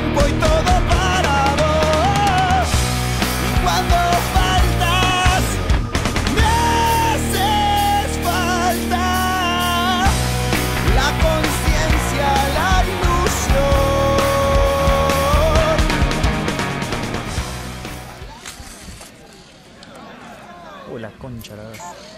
tiempo y todo para vos. Y cuando faltas, me haces falta la conciencia, la ilusión. Uy, la concha, la verdad.